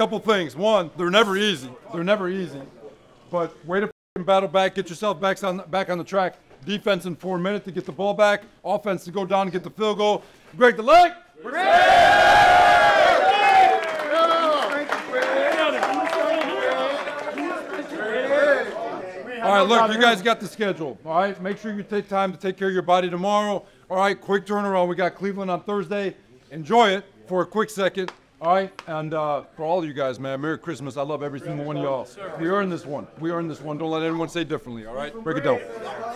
couple things. One, they're never easy. They're never easy. But way to battle back, get yourself back on back on the track. Defense in four minutes to get the ball back. Offense to go down and get the field goal. Break the leg. All right, look, you guys got the schedule. All right, make sure you take time to take care of your body tomorrow. All right, quick turnaround. We got Cleveland on Thursday. Enjoy it for a quick second. All right, and uh, for all you guys, man, Merry Christmas. I love every single one of y'all. We earned this one. We earned this one. Don't let anyone say differently. All right, break it down.